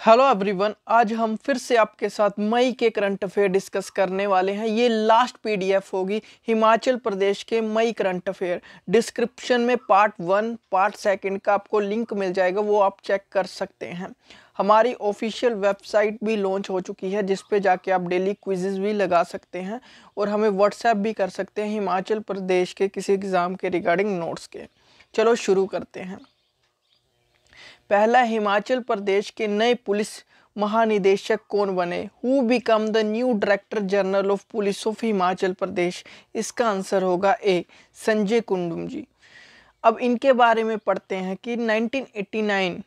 Hello everyone आज हम फिर से आपके साथ मई के करंट अफेयर डिस्कस करने वाले हैं। ये लास्ट पीडीएफ होगी हिमाचल प्रदेश के मई करंट अफेयर। डिस्क्रिप्शन में पार्ट वन पार्ट सेकंड का आपको लिंक मिल जाएगा, वो आप चेक कर सकते हैं। हमारी ऑफिशियल वेबसाइट भी लॉन्च हो चुकी है, जिस पे जाके आप डेली क्विजेज भी लगा सकते हैं और हमें व्हाट्सएप भी कर सकते हैं हिमाचल प्रदेश के किसी एग्ज़ाम के रिगार्डिंग नोट्स के। चलो शुरू करते हैं। पहला हिमाचल प्रदेश के नए पुलिस महानिदेशक कौन बने? Who become the new director general of police of Himachal Pradesh? इसका आंसर होगा ए संजय कुंडुम जी। अब इनके बारे में पढ़ते हैं कि 1989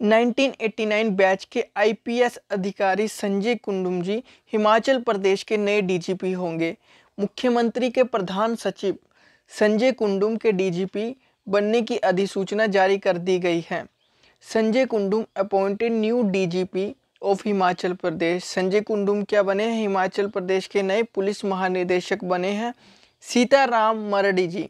1989 बैच के आईपीएस अधिकारी संजय कुंडुम जी हिमाचल प्रदेश के नए डीजीपी होंगे। मुख्यमंत्री के प्रधान सचिव संजय कुंडुम के डीजीपी बनने की अधिसूचना जारी कर दी गई है। Sanjay Kundu appointed new DGP of Himachal Pradesh. Sanjay Kundu क्या बने हैं? हिमाचल प्रदेश के नए पुलिस महानिदेशक बने हैं सीताराम मरडी जी,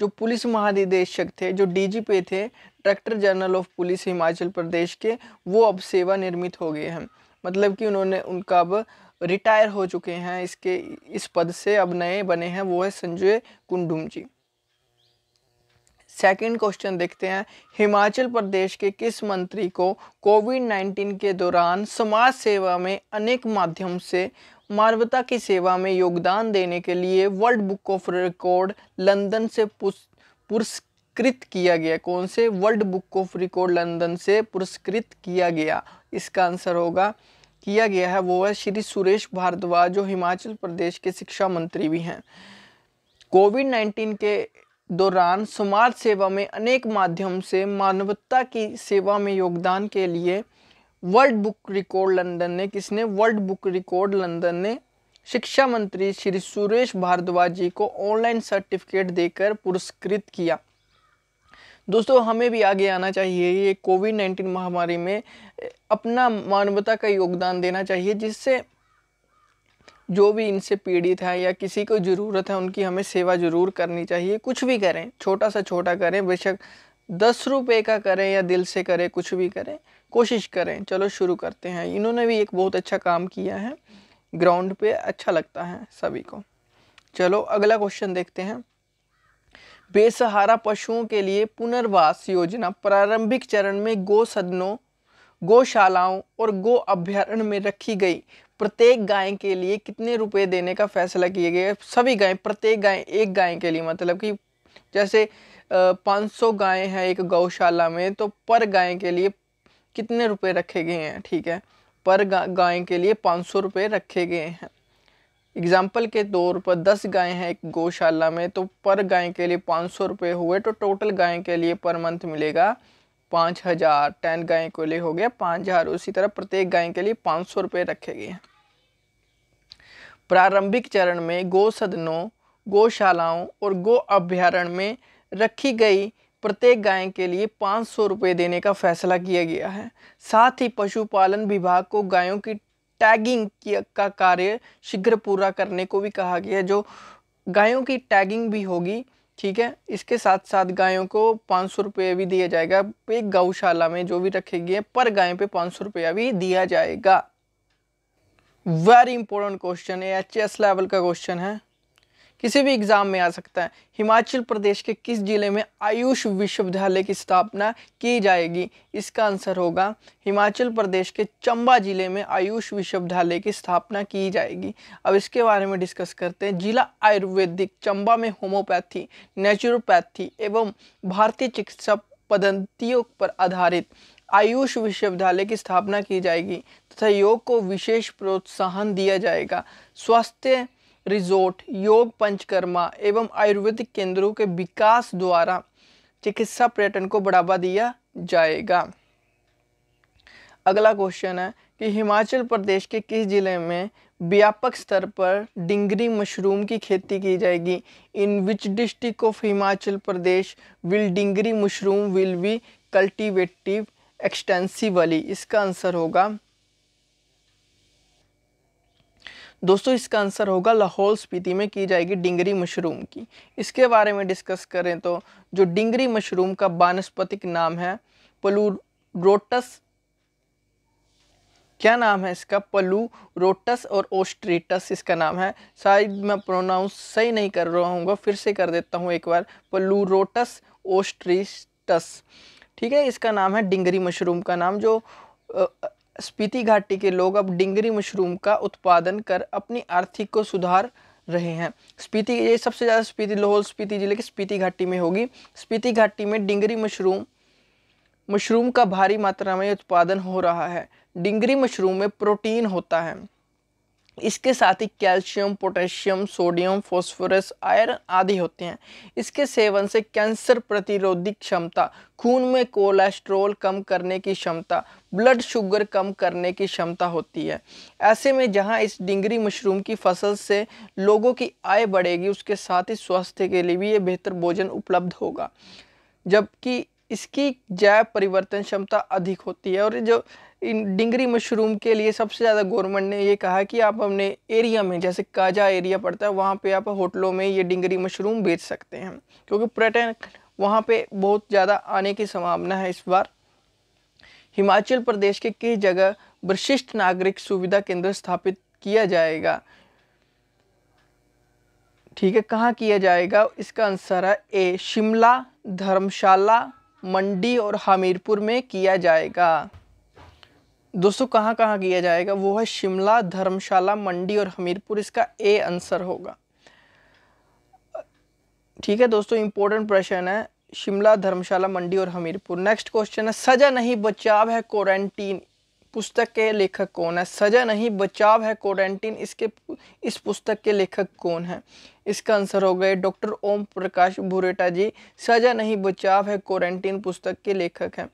जो पुलिस महानिदेशक थे, जो डीजीपी थे director general of police Himachal Pradesh के, वो अब सेवा निर्मित हो गए हैं। मतलब कि उन्होंने, उनका अब रिटायर हो चुके हैं, इसके, इस पद से अब नए बने हैं, वो है संजय कुंडुम जी। सेकंड क्वेश्चन देखते हैं। हिमाचल प्रदेश के किस मंत्री को कोविड 19 के दौरान समाज सेवा में अनेक माध्यम से मानवता की सेवा में योगदान देने के लिए world book of record London से पुरस्कृत किया गया? कौन से? World book of record London से पुरस्कृत किया गया? इसका आंसर होगा, किया गया है वो है श्री सुरेश भारद्वाज, जो हिमाचल प्रदेश के शिक्षा मंत्री भी हैं। कोविड 19 के दौरान समाज सेवा में अनेक माध्यम से मानवता की सेवा में योगदान के लिए वर्ल्ड बुक रिकॉर्ड लंदन ने, किसने? वर्ल्ड बुक रिकॉर्ड लंदन ने शिक्षा मंत्री श्री सुरेश भारद्वाज जी को ऑनलाइन सर्टिफिकेट देकर पुरस्कृत किया। दोस्तों, हमें भी आगे आना चाहिए। ये कोविड नाइन्टीन महामारी में अपना मानवता का योगदान देना चाहिए, जिससे जो भी इनसे पीड़ित है या किसी को ज़रूरत है, उनकी हमें सेवा ज़रूर करनी चाहिए। कुछ भी करें, छोटा सा छोटा करें, बेशक दस रुपये का करें या दिल से करें, कुछ भी करें, कोशिश करें। चलो शुरू करते हैं। इन्होंने भी एक बहुत अच्छा काम किया है। ग्राउंड पे अच्छा लगता है सभी को। चलो अगला क्वेश्चन देखते हैं। बेसहारा पशुओं के लिए पुनर्वास योजना प्रारंभिक चरण में गो सदनों गौशालाओं और गो अभ्यारण्य में रखी गई। प्रत्येक गाय के लिए कितने रुपए देने का फैसला किया गया सभी गाय, प्रत्येक गाय, एक गाय के लिए मतलब कि जैसे पाँच सौ गायें हैं एक गौशाला में तो पर गाय के लिए कितने रुपए रखे गए हैं? ठीक है। पर गाय के लिए पाँच सौ रुपये रखे गए हैं। एग्ज़ाम्पल के तौर पर दस गाय हैं एक गौशाला में तो पर गाय के लिए पाँच सौ रुपये हुए तो टोटल गाय के लिए पर मंथ मिलेगा पाँच हज़ार। टेन गाय के लिए हो गया पाँच हज़ार। उसी तरह प्रत्येक गाय के लिए पाँच सौ रुपये रखे गए हैं। प्रारंभिक चरण में गौ सदनों गौशालाओं और गो अभ्यारण्य में रखी गई प्रत्येक गाय के लिए पाँच सौ रुपये देने का फैसला किया गया है। साथ ही पशुपालन विभाग को गायों की टैगिंग का कार्य शीघ्र पूरा करने को भी कहा गया जो गायों की टैगिंग भी होगी, ठीक है? इसके साथ साथ गायों को पाँच सौ रुपये भी दिया जाएगा। एक गौशाला में जो भी रखे गए पर गाय पे पाँच सौ रुपया भी दिया जाएगा। वेरी इंपॉर्टेंट क्वेश्चन है एच एस लेवल का क्वेश्चन है। किसी भी एग्ज़ाम में आ सकता है। हिमाचल प्रदेश के किस ज़िले में आयुष विश्वविद्यालय की स्थापना की जाएगी? इसका आंसर होगा, हिमाचल प्रदेश के चंबा ज़िले में आयुष विश्वविद्यालय की स्थापना की जाएगी। अब इसके बारे में डिस्कस करते हैं। जिला आयुर्वेदिक, चंबा में होम्योपैथी नेचुरोपैथी एवं भारतीय चिकित्सा पद्धतियों पर आधारित। आयुष विश्वविद्यालय की स्थापना की जाएगी तथा योग को विशेष प्रोत्साहन दिया जाएगा। स्वास्थ्य रिजोर्ट, योग पंचकर्मा एवं आयुर्वेदिक केंद्रों के विकास द्वारा चिकित्सा पर्यटन को बढ़ावा दिया जाएगा। अगला क्वेश्चन है कि हिमाचल प्रदेश के किस ज़िले में व्यापक स्तर पर डिंगरी मशरूम की खेती की जाएगी? In which district of Himachal Pradesh will dhingri mushroom will be cultivated extensively इसका आंसर होगा। दोस्तों, इसका आंसर होगा लाहौल स्पीति में की जाएगी डिंगरी मशरूम की। इसके बारे में डिस्कस करें तो जो डिंगरी मशरूम का वानस्पतिक नाम है पलू रोटस क्या नाम है इसका? पलू रोटस और ओस्ट्रीटस इसका नाम है। शायद मैं प्रोनाउंस सही नहीं कर रहा हूँ फिर से कर देता हूँ एक बार। पल्लू रोटस ओस्ट्रीटस। ठीक है, इसका नाम है डिंगरी मशरूम का नाम, जो स्पीति घाटी के लोग अब डिंगरी मशरूम का उत्पादन कर अपनी आर्थिक को सुधार रहे हैं। स्पीति, ये सबसे ज़्यादा स्पीति, लाहौल स्पीति ज़िले की स्पीति घाटी में होगी। स्पीति घाटी में डिंगरी मशरूम मशरूम का भारी मात्रा में उत्पादन हो रहा है। डिंगरी मशरूम में प्रोटीन होता है। इसके साथ ही calcium, potassium, sodium, phosphorus, iron आदि होते हैं। इसके सेवन से कैंसर प्रतिरोधी क्षमता, खून में कोलेस्ट्रॉल कम करने की क्षमता, ब्लड शुगर कम करने की क्षमता होती है। ऐसे में जहाँ इस डिंगरी मशरूम की फ़सल से लोगों की आय बढ़ेगी, उसके साथ ही स्वास्थ्य के लिए भी ये बेहतर भोजन उपलब्ध होगा। जबकि इसकी जैव परिवर्तन क्षमता अधिक होती है। और जो इन डिंगरी मशरूम के लिए सबसे ज़्यादा गवर्नमेंट ने ये कहा कि आप अपने एरिया में, जैसे काजा एरिया पड़ता है, वहाँ पे आप होटलों में ये डिंगरी मशरूम बेच सकते हैं। क्योंकि पर्यटन वहाँ पे बहुत ज़्यादा आने की संभावना है इस बार। हिमाचल प्रदेश के कई जगह विशिष्ट नागरिक सुविधा केंद्र स्थापित किया जाएगा? ठीक है, कहाँ किया जाएगा? इसका आंसर है ए, शिमला धर्मशाला मंडी और हमीरपुर में किया जाएगा। दोस्तों, कहाँ कहाँ किया जाएगा? वो है शिमला धर्मशाला मंडी और हमीरपुर। इसका ए आंसर होगा। ठीक है दोस्तों इंपॉर्टेंट प्रश्न है। शिमला धर्मशाला मंडी और हमीरपुर। नेक्स्ट क्वेश्चन है, सजा नहीं, बचाव है क्वारंटीन पुस्तक के लेखक कौन है? सजा नहीं, बचाव है, क्वारंटीन, इसके इस पुस्तक के लेखक कौन है? इसका आंसर हो गए डॉक्टर ओम प्रकाश भूरेटा जी। सजा नहीं, बचाव है, क्वारंटीन पुस्तक के लेखक हैं।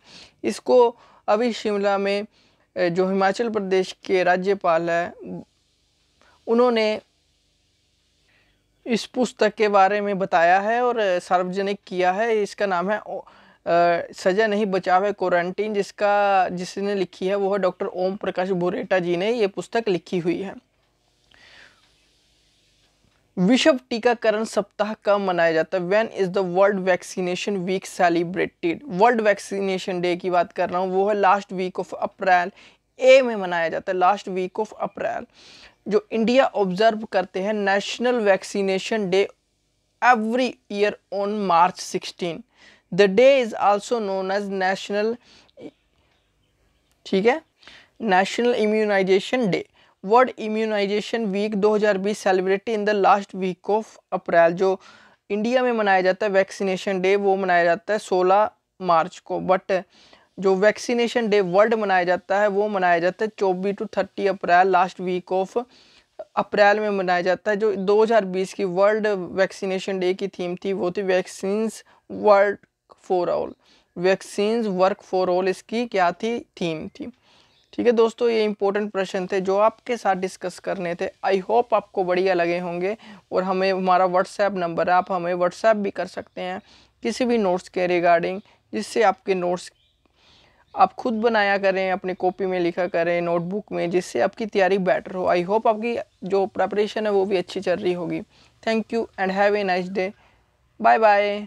इसको अभी शिमला में जो हिमाचल प्रदेश के राज्यपाल है, उन्होंने इस पुस्तक के बारे में बताया है और सार्वजनिक किया है। इसका नाम है सजा नहीं बचाव है क्वारंटीन जिसका, जिसने लिखी है, वो है डॉक्टर ओम प्रकाश बोरेटा जी ने ये पुस्तक लिखी हुई है। विश्व टीकाकरण सप्ताह कब मनाया जाता है? When is the world vaccination week celebrated world vaccination day की बात कर रहा हूँ, वो है लास्ट वीक ऑफ़ अप्रैल ए में मनाया जाता है लास्ट वीक ऑफ़ अप्रैल जो इंडिया ऑब्ज़र्व करते हैं national vaccination day every year on March 16 the day is also known as national ठीक है? National immunisation day world immunisation week 2020 celebrated in the last week of April जो India में मनाया जाता है वैक्सीनेशन डे वो मनाया जाता है 16 मार्च को. बट जो वैक्सीनेशन डे वर्ल्ड मनाया जाता है, वो मनाया जाता है चौबीस to thirty April last week of April में मनाया जाता है, जो 2020 की वर्ल्ड वैक्सीनेशन डे की थीम थी, वो थी vaccines world for all vaccines work for all इसकी क्या थी? थीम थी। ठीक है दोस्तों, ये इंपॉर्टेंट प्रश्न थे जो आपके साथ डिस्कस करने थे। आई होप आपको बढ़िया लगे होंगे और हमें, हमारा व्हाट्सएप नंबर है, आप हमें व्हाट्सएप भी कर सकते हैं किसी भी नोट्स के रिगार्डिंग जिससे आपके नोट्स आप खुद बनाया करें, अपनी कॉपी में लिखा करें नोटबुक में, जिससे आपकी तैयारी बेटर हो। आई होप आपकी जो प्रेपरेशन है वो भी अच्छी चल रही होगी। Thank you and have a nice day bye bye